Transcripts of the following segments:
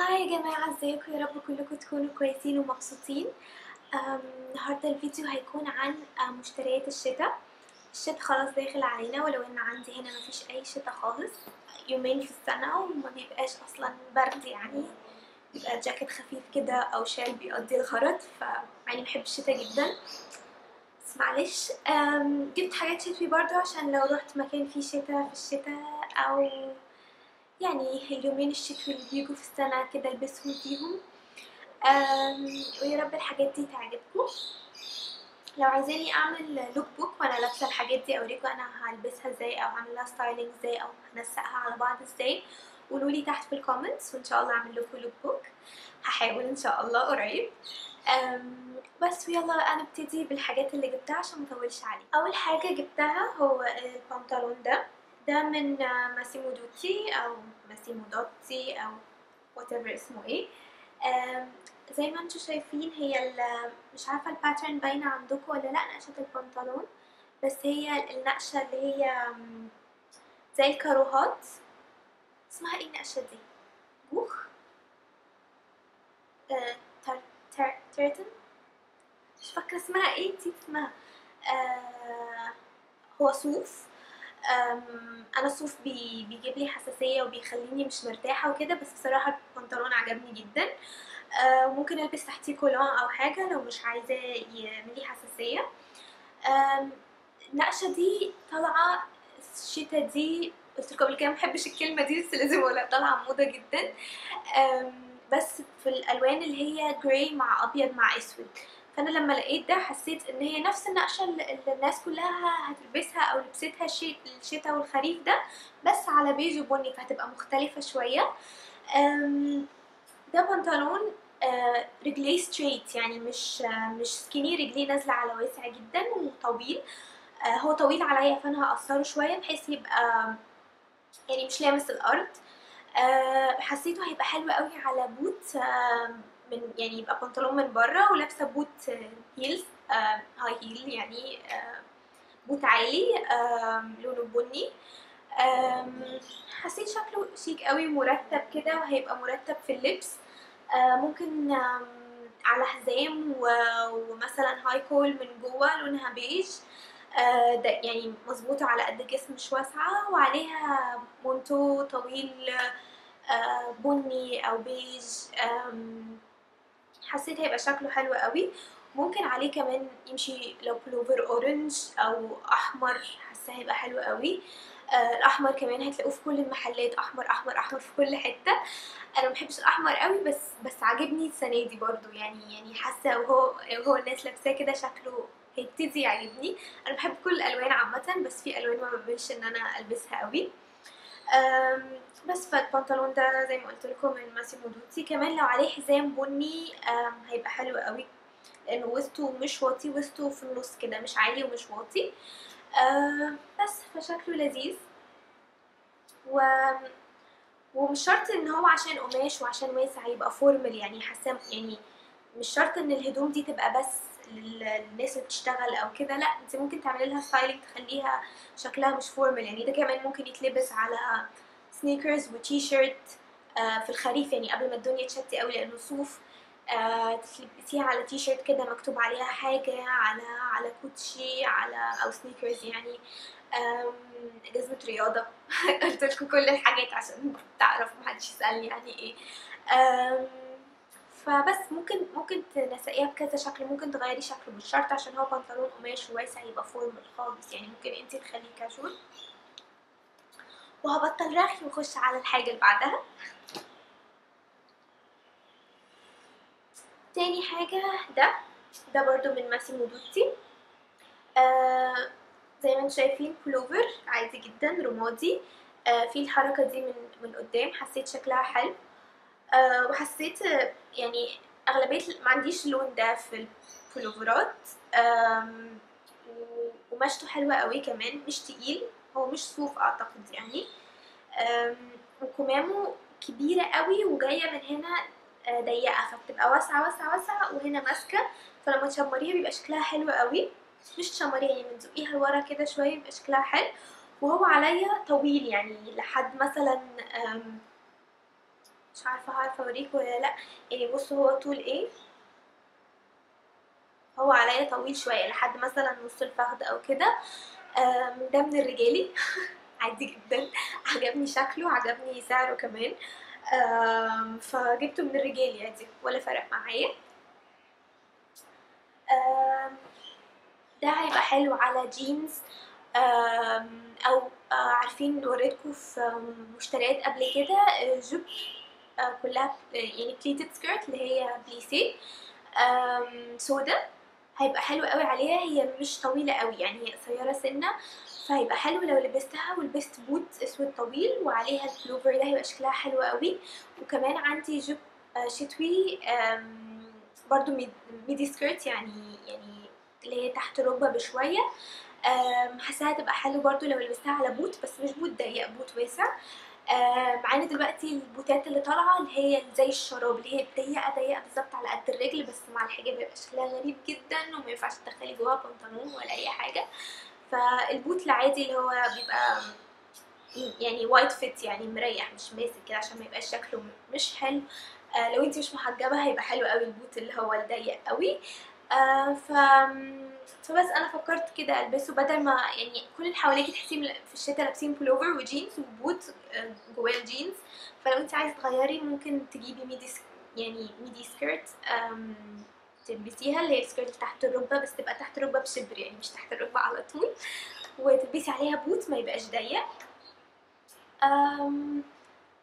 هاي يا جماعة ازيكم؟ يا رب كلكم تكونوا كويسين ومبسوطين. النهاردة الفيديو هيكون عن أم، مشتريات الشتاء الشتاء خلاص داخل علينا ولو إن عندي هنا مفيش أي شتاء خالص. يومين في السنة وما بيبقاش أصلا برد يعني. بيبقى جاكيت خفيف كده أو شال بيقضي الغرض ف يعني بحب الشتاء جدا. بس معلش جبت حاجات شتوي برضو عشان لو رحت مكان فيه شتاء في الشتاء أو يعني اليومين الشتوي اللي بيجوا في السنة كده البسهم فيهم. ويا رب الحاجات دي تعجبكم. لو عايزاني أعمل lookbook وأنا لابسة الحاجات دي أوريكم أنا هلبسها إزاي أو هعمل لها styling إزاي أو هنسقها على بعض إزاي قولوا لي تحت في ال comments وإن شاء الله أعمل لكم lookbook هحاول إن شاء الله قريب. بس ويلا أنا ابتدي بالحاجات اللي جبتها عشان مطولش عليك أول حاجة جبتها هو البنطلون ده. ده من آه، ماسيمو دوتي أو ماسيمو دوتي أو whatever اسمه إيه. زي ما أنتم شايفين هي مش عارفة ال pattern باينة عندكم ولا لأ نقشة البنطلون. بس هي النقشة اللي هي زي الكاروهات اسمها إيه النقشة دي؟ بوخ؟ آه، تر تر tartan؟ مش فاكرة اسمها إيه دي اسمها. آه، هو صوف. أنا الصوف بي بيجيب لي حساسية وبيخليني مش مرتاحة وكده بس بصراحة البنطلون عجبني جدا. أه، ممكن ألبس تحتيه كولون أو حاجة لو مش عايزاه يعمل لي حساسية. النقشة دي طالعة الشتا دي قلت لكم قبل كده ما بحبش الكلمة دي بس لازم أقولها طالعة موضة جدا. بس في الألوان اللي هي جراي مع أبيض مع أسود. فانا لما لقيت ده حسيت إن هي نفس النقشة اللي الناس كلها هتلبسها أو لبستها الشتاء والخريف ده بس على بيج وبني فهتبقى مختلفة شوية. ده بنطلون آه، رجليه straight يعني مش مش skinny رجليه نازلة على واسع جدا وطويل. آه، هو طويل عليا فأنا هقصره شوية بحيث يبقى يعني مش لامس الأرض. آه، حسيته هيبقى حلو قوي على بوت من يعني يبقى بنطلون من بره ولابسة بوت آه، heels آه، high heel يعني آه، بوت عالي آه، لونه بني. حسيت شكله شيك قوي مرتب كده وهيبقى مرتب في اللبس. آه، ممكن على حزام ومثلا high col من جوه لونها بيج آه، ده يعني مظبوطة على قد الجسم مش واسعة وعليها manteau طويل آه، بني أو بيج حسيت هيبقى شكله حلو قوي. ممكن عليه كمان يمشي لو بلوفر orange أو أحمر حاسه هيبقى حلو قوي. آه الأحمر كمان هتلاقوه في كل المحلات أحمر أحمر أحمر في كل حتة. أنا ما بحبش الأحمر قوي بس بس عاجبني السنة دي برضو. يعني يعني حاسة وهو وهو الناس لابساه كده شكله هيبتدي يعجبني. أنا بحب كل الألوان عامة بس في ألوان ما بقبلش إن أنا ألبسها قوي. بس فالبنطلون ده زي ما قلت لكم من ماسيمو دوتي كمان لو عليه حزام بني هيبقى حلو قوي. لأنه وسطه مش واطي وسطه في النص كده مش عالي ومش واطي. بس فشكله لذيذ. و ومش شرط ان هو عشان قماش وعشان واسع يبقى formal يعني حاسه يعني مش شرط ان الهدوم دي تبقى بس للناس اللي بتشتغل أو كده لأ أنت ممكن تعملي لها styling تخليها شكلها مش formal يعني ده كمان ممكن يتلبس على sneakers وتي شيرت في الخريف يعني قبل ما الدنيا تشتي قوي لأنه صوف آه، تلبسيها على تي شيرت كده مكتوب عليها حاجة على على كوتشي على أو sneakers يعني جزمة رياضة. قلت لكم كل الحاجات عشان تعرف محدش يسألني يعني إيه. فبس ممكن ممكن تنسقيها بكذا شكل ممكن تغيري شكله مش شرط عشان هو بنطلون قماش واسع يبقى formal خالص يعني ممكن انتي تخليه كاجوال وهبطل رغي واخش على الحاجة اللي بعدها. تاني حاجة ده ده برضو من ماسيمو دوتي آه زي ما أنتم شايفين بلوفر عادي جدا رمادي. آه في الحركة دي من من قدام حسيت شكلها حلو. آه وحسيت يعني أغلبية ما عنديش اللون ده في البلوفرات آم، و- ومشته حلوة قوي كمان مش تقيل هو مش صوف أعتقد يعني. وكمامه كبيرة قوي وجاية من هنا آه، ضيقة فبتبقى واسعة واسعة واسعة وهنا ماسكة. فلما تشمريها بيبقى شكلها حلو قوي. مش تشمريها يعني من تزقيها لورا كده شوية بيبقى شكلها حلو. وهو عليا طويل يعني لحد مثلا مش عارفة هعرف اوريكم ولا لأ. يعني بصوا هو طول إيه. هو عليا طويل شوية لحد مثلا نص الفخذ أو كده. ده من الرجالي عادي جدا. عجبني شكله عجبني سعره كمان. فجبته من الرجالي عادي ولا فرق معايا. ده هيبقى حلو على جينز أو آه، عارفين وريتكم في مشتريات قبل كده؟ آه، جوب. كلها آه، يعني pleated skirt اللي هي plissé آم، سودا هيبقى حلو قوي عليها. هي مش طويلة قوي يعني هي قصيرة سنة. فهيبقى حلو لو لبستها ولبست بوت أسود طويل وعليها البلوفر ده هيبقى شكلها حلو قوي. وكمان عندي jupe آه، شتوي برضو mid- midi skirt يعني يعني اللي هي تحت الركبة بشوية. آم، حاساها هتبقى حلو برضو لو لبستها على بوت بس مش بوت ضيق بوت واسع. معانا دلوقتي البوتات اللي طالعة اللي هي زي الشراب اللي هي ضيقه ضيقة بالظبط على قد الرجل بس مع الحجاب بيبقى شكلها غريب جدا وما ينفعش تدخلي جواها بنطلون ولا أي حاجة. فالبوت العادي اللي هو بيبقى يعني wide fit يعني مريح مش ماسك كده عشان ما يبقاش شكله مش حلو. آه لو انت مش محجبة هيبقى حلو قوي البوت اللي هو الضيق قوي. آه ف فبس أنا فكرت كده ألبسه بدل ما يعني كل اللي حواليكي تحسيهم في الشتاء لابسين بولوفر وجينز وبوت آه، جواه الجينز فلو انت عايزة تغيري ممكن تجيبي midi. يعني midi skirt تلبسيها اللي هي اللي تحت الركبة بس تبقى تحت الركبة بشبر يعني مش تحت الركبة على طول. وتلبسي عليها بوت ما يبقاش ضيق.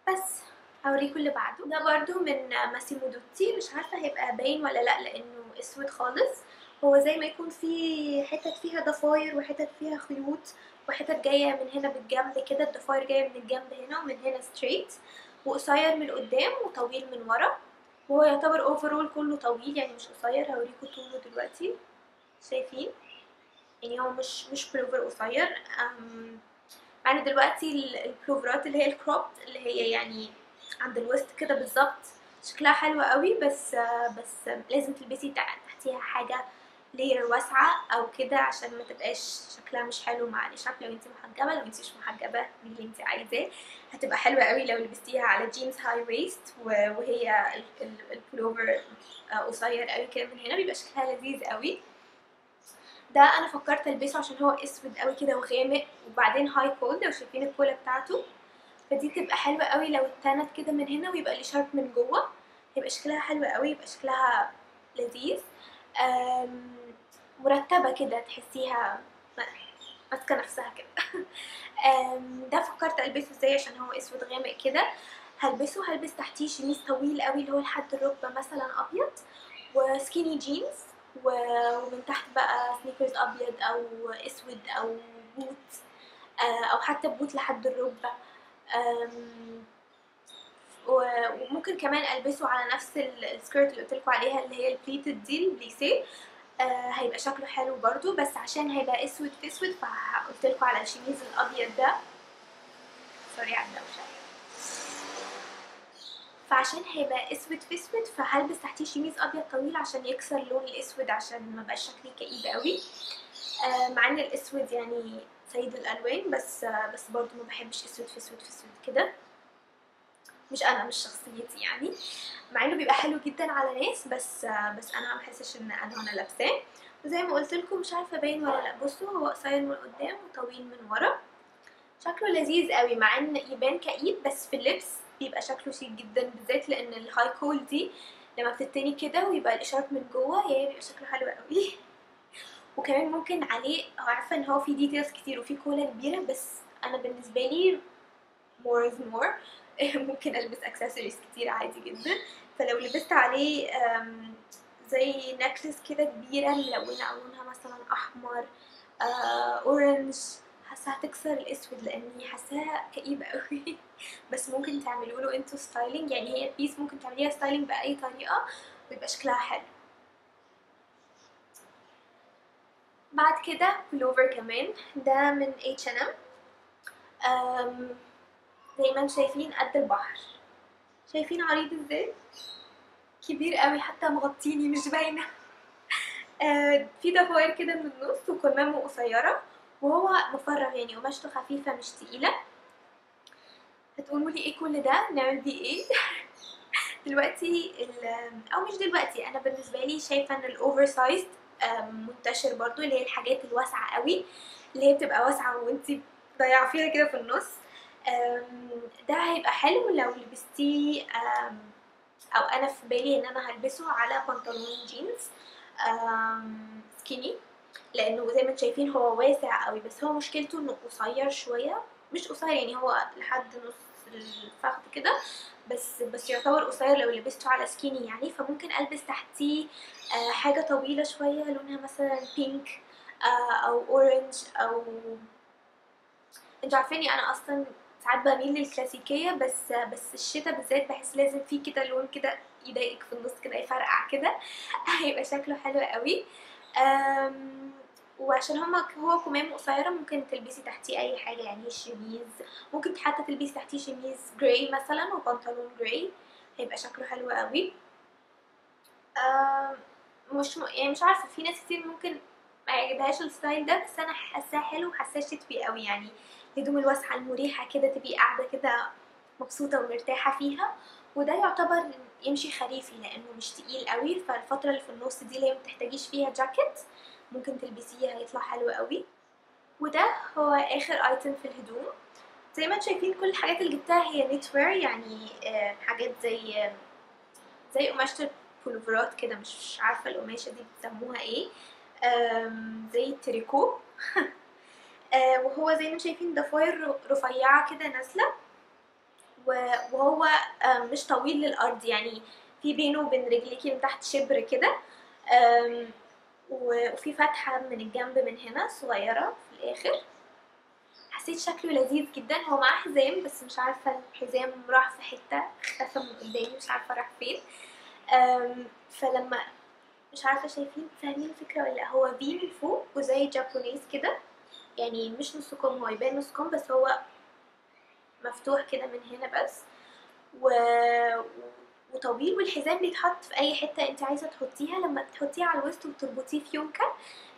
بس. هوريكم اللي بعده. ده برضو من ماسيمو دوتي. مش عارفة هيبقى باين ولا لأ لأنه أسود خالص. هو زي ما يكون في حتت فيها ضفاير وحتت فيها خيوط وحتت جاية من هنا بالجنب كده. الضفاير جاية من الجنب هنا ومن هنا straight وقصير من قدام وطويل من ورا. وهو يعتبر overall كله طويل يعني مش قصير. هوريكم طوله دلوقتي. شايفين؟ يعني هو مش مش بلوفر قصير. معانا دلوقتي ال- البلوفرات اللي هي ال crop اللي هي يعني عند الوسط كده بالظبط. شكلها حلو قوي بس بس لازم تلبسي تحتيها حاجة layer واسعة أو كده عشان ما تبقاش شكلها مش حلو مع الإيشارب. لو انت محجبة لو انت مش محجبه اللي انت عايزاه. هتبقى حلوة قوي لو لبستيها على جينز high waist وهي ال- ال- البلوفر آه، قصير قوي كده من هنا بيبقى شكلها لذيذ قوي. ده أنا فكرت ألبسه عشان هو أسود قوي كده وغامق وبعدين high col لو شايفين ال col بتاعته. فدي تبقى حلوة قوي لو اتنت كده من هنا ويبقى الإيشارب من جوه. يبقى شكلها حلو قوي يبقى شكلها لذيذ. مرتبة كده تحسيها ماسكة نفسها كده. ده فكرت ألبسه إزاي عشان هو أسود غامق كده. هلبسه هلبس تحتيه شميز طويل قوي اللي هو لحد الركبة مثلا أبيض و skinny جينز ومن تحت بقى sneakers أبيض أو أسود أو بوت آه، أو حتى بوت لحد الركبة. وممكن كمان ألبسه على نفس ال- ال skirt اللي قلتلكوا عليها اللي هي ال pleated دي البليسيه آه هيبقى شكله حلو برضو بس عشان هيبقى أسود في أسود فقلتلكوا على الشميز الأبيض ده. sorry على الدوشه فعشان هيبقى أسود في أسود فهلبس تحتيه شميز أبيض طويل عشان يكسر لون الأسود عشان ما بقاش شكلي كئيب قوي آه مع إن الأسود يعني سيد الألوان بس بس برضو ما بحبش أسود في أسود في أسود كده. مش أنا مش شخصيتي يعني. مع إنه بيبقى حلو جدا على ناس بس بس أنا ما بحسش إن أنا وأنا لابساه. وزي ما قلت لكم مش عارفة باين ولا لأ. بصوا هو قصير من قدام وطويل من ورا. شكله لذيذ قوي مع إن يبان كئيب بس في اللبس بيبقى شكله شيك جدا بالذات لأن ال high col دي لما بتتني كده ويبقى الإيشارب من جوه يا بيبقى شكله حلو قوي. وكمان ممكن عليه عارفة إن هو في details كتير وفي كولة كبيرة بس أنا بالنسبة لي more is more. ممكن ألبس اكسسوارز كتير عادي جدا. فلو لبست عليه زي necklace كده كبيرة ملونة لونها مثلا أحمر آه، orange حاسة هتكسر الأسود لأني حاساها كئيبة قوي بس ممكن تعملوا له أنتوا styling يعني هي piece ممكن تعمليها styling بأي طريقة ويبقى شكلها حلو. بعد كده بلوفر كمان. ده من اتش ان أم زي ما أنتم شايفين قد البحر. شايفين عريض إزاي؟ كبير قوي حتى مغطيني مش باينة. آه، في ضفاير كده من النص وكمامة قصيرة وهو مفرغ يعني قماشته خفيفة مش تقيلة. هتقولوا لي إيه كل ده؟ نعمل بيه إيه؟ دلوقتي أو مش دلوقتي أنا بالنسبة لي شايفة إن ال oversized منتشر برضو اللي هي الحاجات الواسعة قوي اللي هي بتبقى واسعة وانتي ضايعة فيها كده في النص. ده هيبقى حلو لو لبستيه أو أنا في بالي إن أنا هلبسه على بنطلون جينز skinny لأنه زي ما أنتم شايفين هو واسع قوي بس هو مشكلته إنه قصير شوية مش قصير يعني هو لحد نص الفخذ كده بس بس يعتبر قصير لو لبسته على skinny يعني فممكن ألبس تحتيه آه، حاجة طويلة شوية لونها مثلا pink آه، أو orange أو أنتوا عارفيني أنا أصلا ساعات بميل للكلاسيكية بس بس الشتا بالذات بحس لازم فيه كده لون كده يضايقك في النص كده يفرقع كده هيبقى شكله حلو قوي. أم، وعشان هما هو كمامه قصيرة ممكن تلبسي تحتيه أي حاجة يعني شميز. ممكن حتى تلبسي تحتيه chemise gray مثلا وبنطلون gray هيبقى شكله حلو قوي. مش م... يعني مش عارفة في ناس كتير ممكن ما يعجبهاش ال style ده بس أنا حاساه حلو وحاساه شتوي قوي يعني الهدوم الواسعة المريحة كده تبقي قاعدة كده مبسوطة ومرتاحة فيها. وده يعتبر يمشي خريفي لأنه مش تقيل قوي فالفترة اللي في النص دي اللي هي متحتاجيش فيها جاكيت ممكن تلبسيه هيطلع حلو قوي. وده هو آخر item في الهدوم. زي ما أنتم شايفين كل الحاجات اللي جبتها هي knitwear يعني آه، حاجات زي آه، زي قماشة البولوفرات كده. مش عارفة القماشة دي بتسموها إيه. زي التريكو. آه، وهو زي ما أنتم شايفين ضفاير رفيعة كده نازلة. وهو مش طويل للأرض يعني في بينه وبين رجليكي من تحت شبر كده. وفي فتحة من الجنب من هنا صغيرة في الآخر. حسيت شكله لذيذ جدا. هو معاه حزام بس مش عارفة الحزام راح في حتة اختفى من قدامي مش عارفة راح فين. فلما مش عارفة شايفين فاهمين الفكرة ولا لأ؟ هو في من فوق وزي جابونيز كده. يعني مش نص كم هو يبان نص كم بس هو مفتوح كده من هنا بس. و... وطويل والحزام بيتحط في أي حتة أنت عايزة تحطيها. لما تحطيه على الوسط وتربطيه في يونكة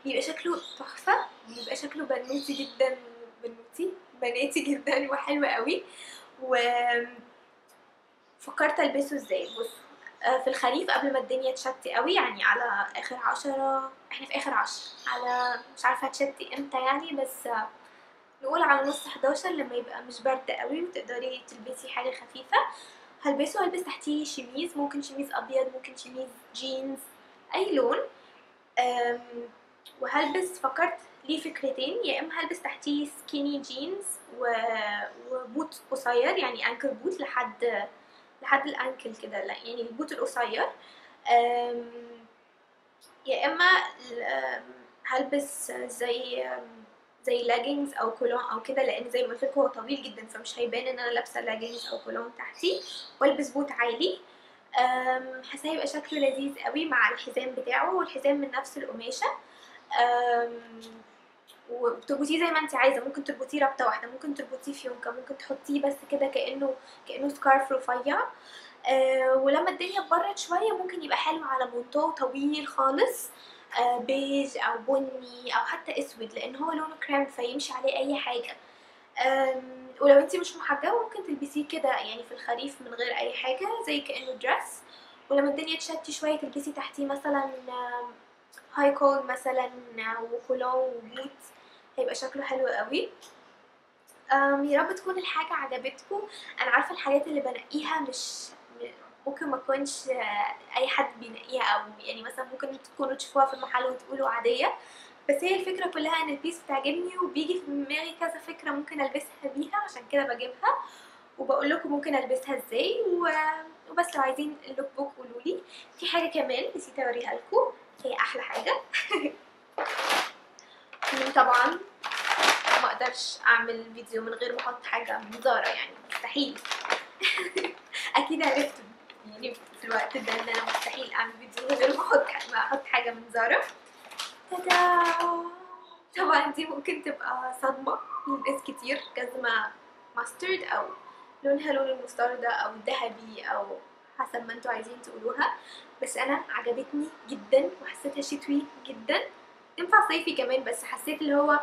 بيبقى شكله تحفة بيبقى شكله بنوتي جدا بنوتي بناتي جدا وحلو قوي. و فكرت ألبسه إزاي؟ بص آه، في الخريف قبل ما الدنيا تشتي قوي يعني على آخر عشرة إحنا في آخر عشر على مش عارفة هتشتي إمتى يعني بس نقول على نص 11 لما يبقى مش برد قوي وتقدري تلبسي حاجة خفيفة. هلبسه هلبس تحتيه شميز ممكن شميز أبيض ممكن شميز جينز أي لون وهلبس فكرت ليه فكرتين يا إما هلبس تحتيه skinny jeans. وبوت قصير يعني ankle boot لحد لحد ال ankle كده يعني البوت القصير يا إما هلبس زي زي لاجينز أو كولون أو كده لأن زي ما قلت هو طويل جدا فمش هيبان إن أنا لابسة لاجينز أو كولون تحتي. والبس بوت عالي. حاسة هيبقى شكله لذيذ قوي مع الحزام بتاعه والحزام من نفس القماشة. وتربطيه زي ما انت عايزة. ممكن تربطيه ربطه واحدة ممكن تربطيه في فيونكة ممكن تحطيه بس كده كأنه كأنه scarf رفيع. أه ولما الدنيا تبرد شوية ممكن يبقى حلو على منطو طويل خالص. بيج أو بني أو حتى أسود لأن هو لونه كريم فيمشي عليه أي حاجة. ولو انتي مش محجبة ممكن تلبسيه كده يعني في الخريف من غير أي حاجة زي كأنه دريس ولما الدنيا تشتي شوية تلبسي تحتيه مثلا هاي كول مثلا آه، وكولون وبوت. هيبقى شكله حلو قوي. يا رب تكون الحاجة عجبتكم. أنا عارفة الحاجات اللي بنقيها مش ممكن ما تكونش آه، أي حد بينقيها أو يعني مثلا ممكن تكونوا تشوفوها في المحل وتقولوا عادية. بس هي الفكرة كلها إن ال piece بتعجبني وبيجي في دماغي كذا فكرة ممكن ألبسها بيها عشان كده بجيبها. وبقول لكم ممكن ألبسها إزاي و... وبس لو عايزين ال lookbook قولولي في حاجة كمان نسيت أوريها لكم هي أحلى حاجة. طبعا ما أقدرش أعمل فيديو من غير ما أحط حاجة من زارا يعني مستحيل. أكيد عرفتوا يعني في الوقت ده ان أنا مستحيل أعمل فيديو من غير ما أحط ما أحط حاجة من زارا تادا! طبعا دي ممكن تبقى صدمة لناس كتير. جزمه mustard أو لونها لون المستردة أو ذهبي أو حسب ما أنتوا عايزين تقولوها. بس أنا عجبتني جدا وحسيتها شتوي جدا. ينفع صيفي كمان بس حسيت اللي هو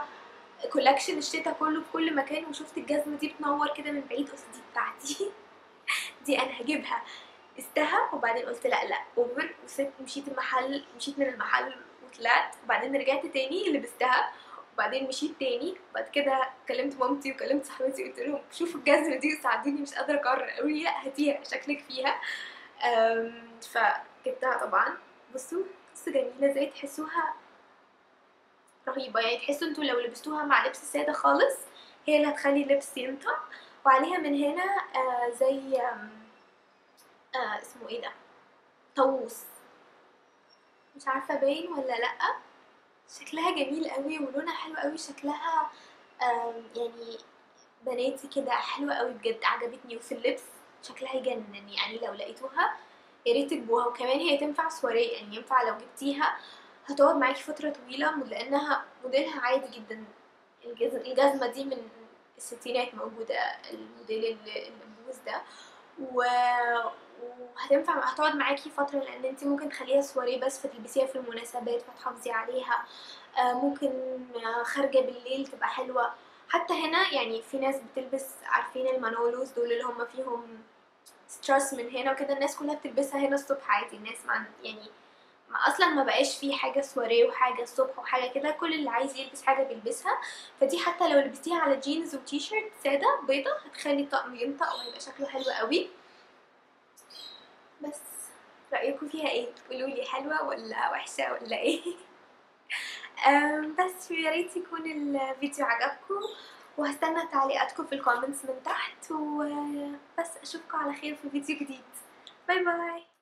collection الشتا كله في كل مكان وشفت الجزمة دي بتنور كده من بعيد. قلت دي بتاعتي. دي أنا هجيبها. قستها وبعدين قلت لا لا. اوفر وسبت مشيت المحل مشيت من المحل وطلعت. وبعدين رجعت تاني لبستها وبعدين مشيت تاني. وبعد كده كلمت مامتي وكلمت صاحبتي قلت لهم شوفوا الجزمة دي ساعدوني مش قادرة أقرر لي لا هاتيها شكلك فيها. فجبتها طبعا. بصوا بصوا جميلة. إزاي تحسوها رهيبة. يعني تحسوا أنتوا لو لبستوها مع لبس سادة خالص هي اللي هتخلي اللبس ينطق. وعليها من هنا آه زي آه اسمه إيه ده؟ طاووس. مش عارفة باين ولا لأ. شكلها جميل قوي ولونها حلو قوي. شكلها يعني بناتي كده حلوة قوي بجد. عجبتني. وفي اللبس شكلها يجنن. يعني لو لقيتوها يا ريت تجيبوها وكمان هي تنفع سواريه يعني ينفع لو جبتيها هتقعد معاكي فترة طويلة لأنها موديلها عادي جدا. الجزم الجزمة دي من الستينات موجودة الموديل ال- البوز ده. و... وهتنفع هتقعد معاكي فترة لأن انت ممكن تخليها سواريه بس فتلبسيها في المناسبات فتحافظي عليها. آه، ممكن آه، خارجة بالليل تبقى حلوة. حتى هنا يعني في ناس بتلبس عارفين المانولوز دول اللي هم فيهم strass من هنا وكده الناس كلها بتلبسها هنا الصبح عادي. الناس مع يعني ما أصلا ما بقاش في حاجة سواريه وحاجة الصبح وحاجة كده. كل اللي عايز يلبس حاجة بيلبسها. فدي حتى لو لبستيها على جينز وتي شيرت سادة بيضة هتخلي الطقم ينطق وهيبقى شكله حلو قوي. بس رأيكم فيها إيه؟ قولوا لي حلوة ولا وحشة ولا إيه؟ بس يا ريت يكون الفيديو عجبكم وهستنى تعليقاتكم في ال comments من تحت وبس أشوفكم على خير في فيديو جديد. bye bye.